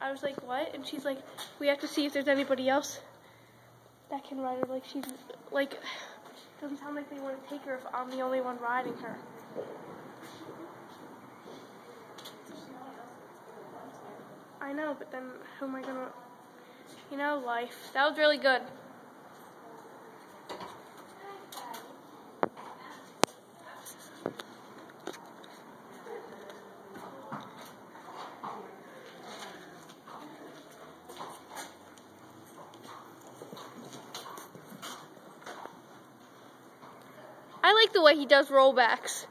I was like, what? And she's like, we have to see if there's anybody else that can ride her. Like she's like, doesn't sound like they want to take her if I'm the only one riding her. I know, but then who am I gonna? You know, life. That was really good. I like the way he does rollbacks.